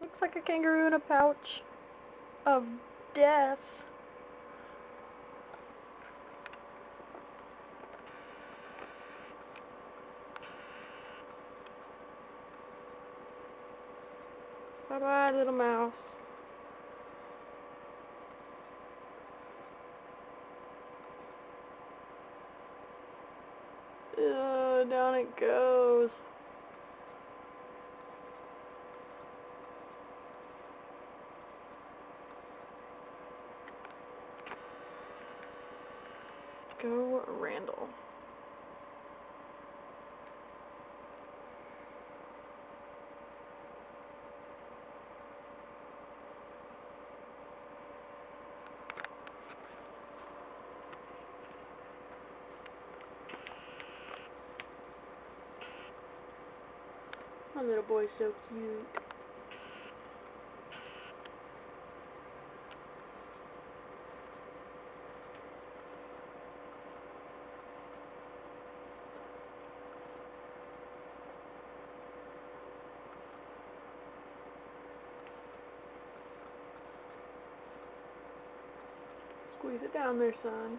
Looks like a kangaroo in a pouch of death. Bye bye, little mouse. Ugh, down it goes. Go Randall. My little boy's so cute. Squeeze it down there, son.